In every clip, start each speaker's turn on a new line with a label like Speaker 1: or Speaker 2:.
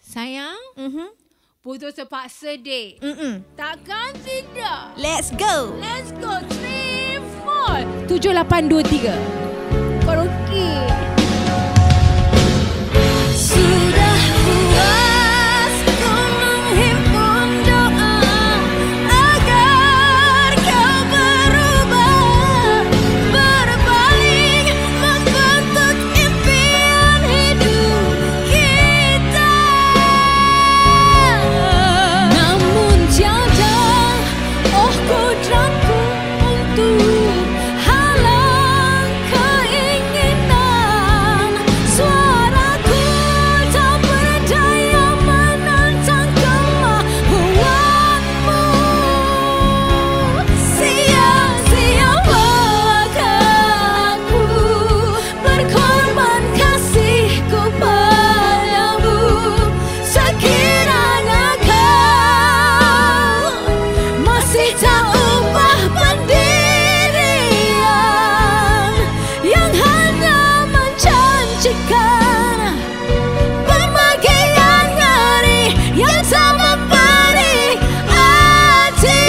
Speaker 1: Sayang,
Speaker 2: Mhm.
Speaker 1: putus terpaksa dek.
Speaker 2: Mm-mm.
Speaker 1: Takkan tidak?
Speaker 2: Let's go.
Speaker 1: Let's go. Three, four. Tujuh, lapan, dua, tiga. Karaoke. sajikan Pemakaian ngeri Yang sama memberi hati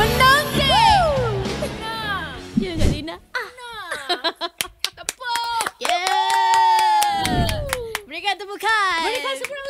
Speaker 1: Menang ke?
Speaker 2: Ya Kak Lina? Ah.
Speaker 1: Tepuk!
Speaker 2: Yeah! Berikan tepukan! Berikan sepuluh!